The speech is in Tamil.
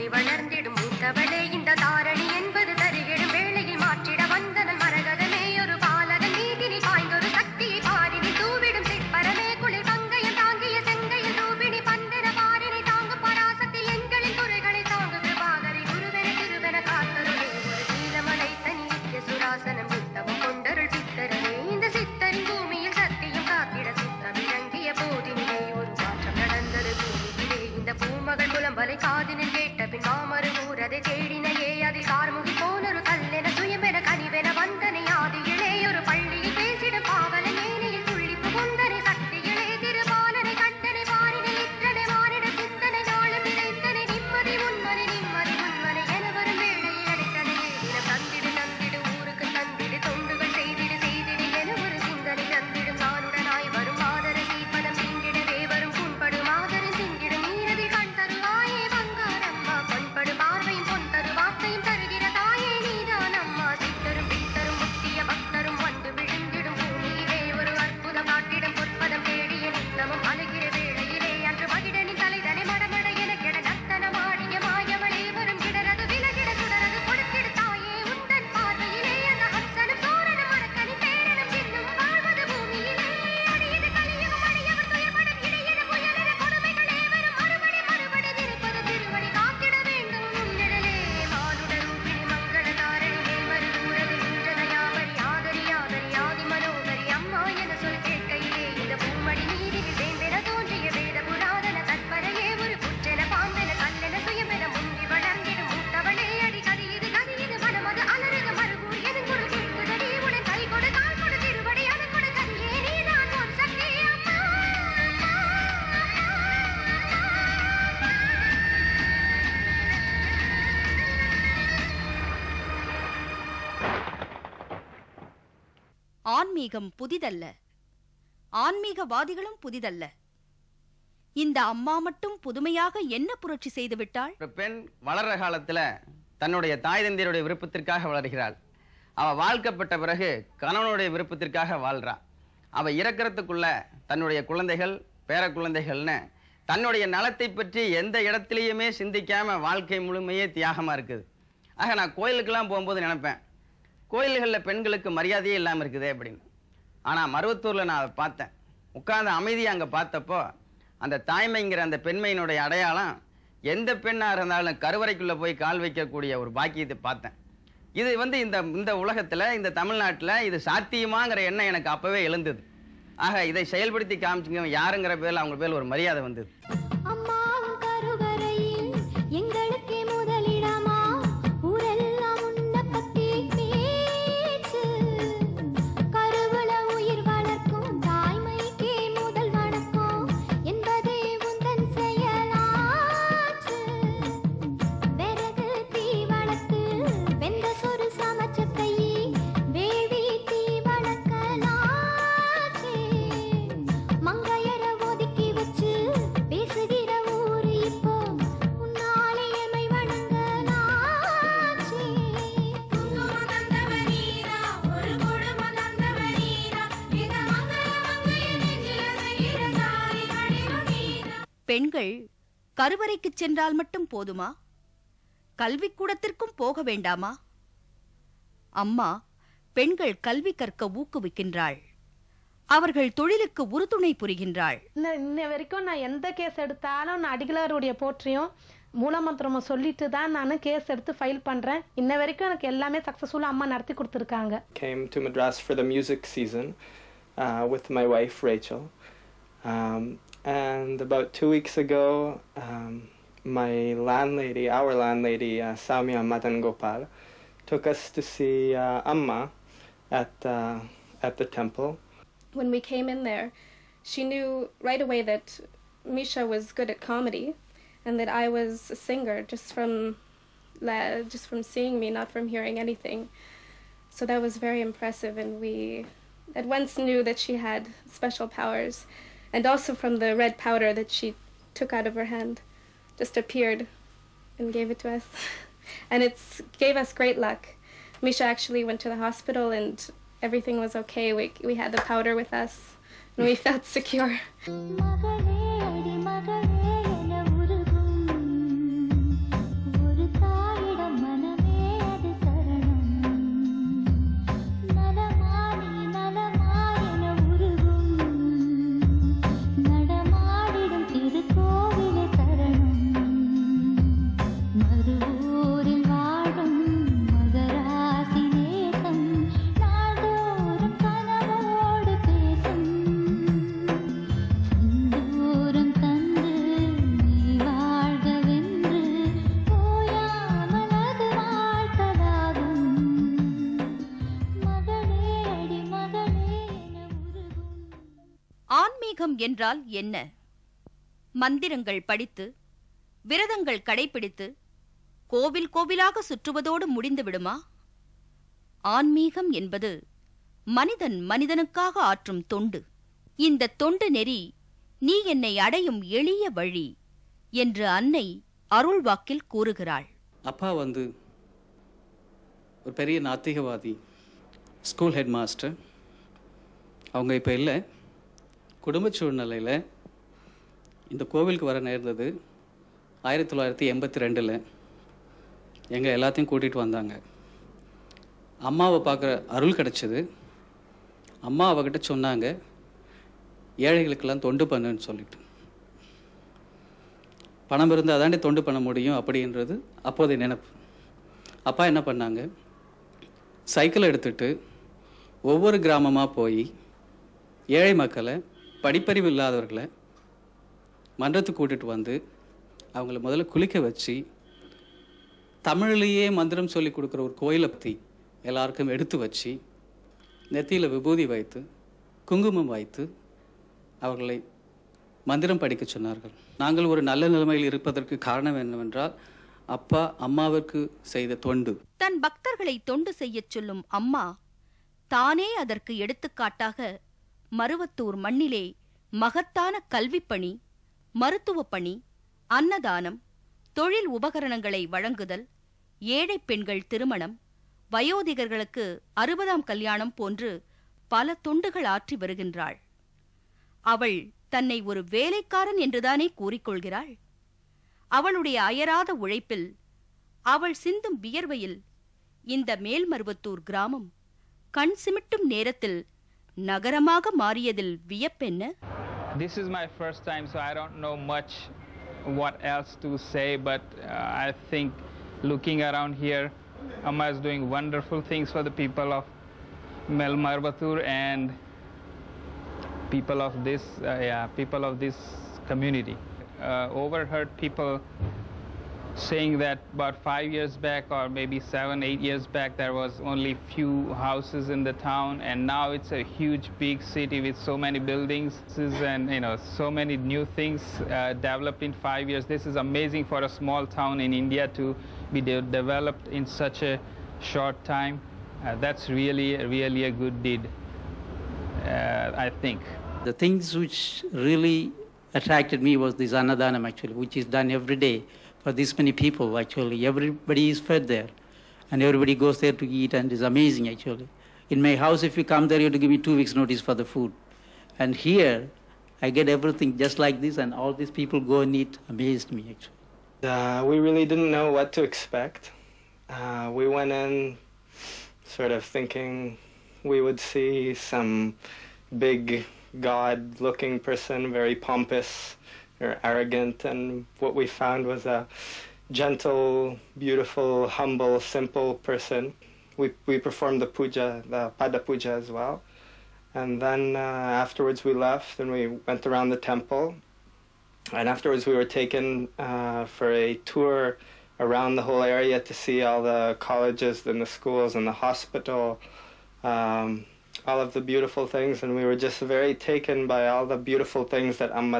முந்தி ஆன்மீகம் புதிதல்ல. ஆன்மீகவாதிகளும் புதிதல்ல. இந்த அம்மா மட்டும் புதுமையாக என்ன புரட்சி செய்து விட்டாள்? ஒரு பெண் வளர்ற காலத்துல தன்னுடைய தாய் தந்தையருடைய விருப்பத்திற்காக வளர்கிறாள். அவ வாழ்க்கப்பட்ட பிறகு கணவனுடைய விருப்பத்திற்காக வாழ்றா. அவ இறக்கறதுக்குள்ள தன்னுடைய குழந்தைகள் பேர குழந்தைகள்னு தன்னுடைய நலத்தை பற்றி எந்த இடத்துலையுமே சிந்திக்காம வாழ்க்கை முழுமையே தியாகமா இருக்குது. ஆக நான் கோயிலுக்கெல்லாம் போகும்போது நினைப்பேன். கோயில்களில் பெண்களுக்கு மரியாதையே இல்லாமல் இருக்குதே அப்படின்னு. ஆனால் மருவத்தூரில் நான் அதை பார்த்தேன். உட்கார்ந்து அமைதியாக அங்கே பார்த்தப்போ அந்த தாய்மைங்கிற அந்த பெண்மையினுடைய அடையாளம் எந்த பெண்ணாக இருந்தாலும் கருவறைக்குள்ளே போய் கால் வைக்கக்கூடிய ஒரு பாக்கியத்தை பார்த்தேன். இது வந்து இந்த இந்த உலகத்தில் இந்த தமிழ்நாட்டில் இது சாத்தியமாங்கிற எண்ணம் எனக்கு அப்போவே எழுந்தது. ஆக இதை செயல்படுத்தி காமிச்சிங்க யாருங்கிற பேரில் அவங்க பேரில் ஒரு மரியாதை வந்தது. பெண்கள் கருவறைக்குச் சென்றால் மட்டும் போதுமா? கல்விக்கூடத்திற்கும் போக வேண்டாமா? அம்மா பெண்கள் கல்வி கற்க ஊக்குவிக்கின்றாள். அவர்கள் தொழிலுக்கு உறுதுணை புரிகின்றாள். இன்ன வரைக்கும் நான் எந்த கேஸ் எடுத்தாலும் நான் அடிகளாருடைய போற்றியும் மூலமந்திரமும் சொல்லிட்டு தான் நான் கேஸ் எடுத்து ஃபைல் பண்ணுறேன் இன்ன வரைக்கும் எனக்கு எல்லாமே சக்ஸஸ்ஃபுல்லாக அம்மா நடத்தி கொடுத்துருக்காங்க. Came to Madras for the music season uh, with my wife Rachel. Um, and about two weeks ago, um, my landlady, our landlady, uh, Samia Madan Gopal, took us to see uh, Amma at, uh, at the temple. when we came in there, she knew right away that Misha was good at comedy, and that I was a singer just from just from seeing me, not from hearing anything. So that was very impressive, and we at once knew that she had special powers, and also from the red powder that she took out of her hand, just appeared and gave it to us, and it's gave us great luck. Misha actually went to the hospital and everything was okay. We, we had the powder with us and we felt secure. ஆன்மீகம் என்றால் என்ன? மந்திரங்கள் படித்து விரதங்கள் கடைபிடித்து கோவில் கோவிலாக சுற்றுவதோடு முடிந்து விடுமா? ஆன்மீகம் என்பது மனிதன் மனிதனுக்காக ஆற்றும் தொண்டு. இந்த தொண்டு நெறி நீ என்னை அடையும் எளிய வழி என்று அன்னை அருள்வாக்கில் கூறுகிறாள். அப்பா வந்து ஒரு பெரிய நாத்திகவாதி ஸ்கூல் ஹெட் மாஸ்டர் அவங்க இப்போ இல்லை. குடும்ப சூழ்நிலையில் இந்த கோவிலுக்கு வர நேர்ந்தது ஆயிரத்தி தொள்ளாயிரத்தி எண்பத்தி ரெண்டில் எங்கள் எல்லாத்தையும் கூட்டிகிட்டு வந்தாங்க. அம்மாவை பார்க்குற அருள் கிடச்சிது. அம்மா அவகிட்ட சொன்னாங்க ஏழைகளுக்கெல்லாம் தொண்டு பண்ணுன்னு சொல்லிட்டு. பணம் இருந்தால் தாண்டி தொண்டு பண்ண முடியும் அப்படின்றது அப்போதைய நினைப்பு. அப்பா என்ன பண்ணாங்க சைக்கிள் எடுத்துகிட்டு ஒவ்வொரு கிராமமாக போய் ஏழை மக்களை படிப்பறிவு இல்லாதவர்களை மன்றத்துக்கு கூட்டிட்டு வந்து அவங்கள முதல்ல குளிக்க வச்சு தமிழ்லேயே மந்திரம் சொல்லி கொடுக்குற ஒரு கோயிலை பற்றி எல்லாருக்கும் எடுத்து வச்சு நெத்தியில் விபூதி வைத்து குங்குமம் வைத்து அவர்களை மந்திரம் படிக்க சொன்னார்கள். நாங்கள் ஒரு நல்ல நிலைமையில் இருப்பதற்கு காரணம் என்னவென்றால் அப்பா அம்மாவிற்கு செய்த தொண்டு. தன் பக்தர்களை தொண்டு செய்யச் சொல்லும் அம்மா தானே அதற்கு எடுத்துக்காட்டாக மருவத்தூர் மண்ணிலே மகத்தான கல்விப் பணி மருத்துவப் பணி அன்னதானம் தொழில் உபகரணங்களை வழங்குதல் ஏழை பெண்கள் திருமணம் வயோதிகர்களுக்கு அறுபதாம் கல்யாணம் போன்று பல தொண்டுகள் ஆற்றி வருகின்றாள். அவள் தன்னை ஒரு வேலைக்காரன் என்றுதானே கூறிக்கொள்கிறாள்? அவளுடைய அயராத உழைப்பில் அவள் சிந்தும் வியர்வையில் இந்த மேல்மருவத்தூர் கிராமம் கண் சிமிட்டும் நேரத்தில் நகரமாக மாறியதில் வியப்பென்ன This is my first time, so I don't know much what else to say, but uh, I think looking around here, Amma is doing wonderful things for the people of Melmarbatur and people of this, uh, yeah, people of this community. Uh, overheard people saying that about five years back or maybe seven, eight years back, there was only few houses in the town, and now it's a huge, big city with so many buildings and you know so many new things uh, developed in five years. This is amazing for a small town in India to be de- developed in such a short time. Uh, that's really, really a good deed, uh, I think. The things which really attracted me was this Annadhanam actually, which is done every day for this many people actually. Everybody is fed there and everybody goes there to eat and it's amazing actually. In my house, if you come there, you have to give me two weeks notice for the food. And here, I get everything just like this and all these people go and eat. Amazed me actually. Uh, we really didn't know what to expect. Uh, we went in sort of thinking we would see some big god looking person, very pompous arrogant, and what we found was a gentle, beautiful, humble, simple person. We, we performed the puja, the pada puja as well. And then uh, afterwards we left and we went around the temple. And afterwards we were taken uh, for a tour around the whole area to see all the colleges and the schools and the hospital, um, all of the beautiful things. And we were just very taken by all the beautiful things that Amma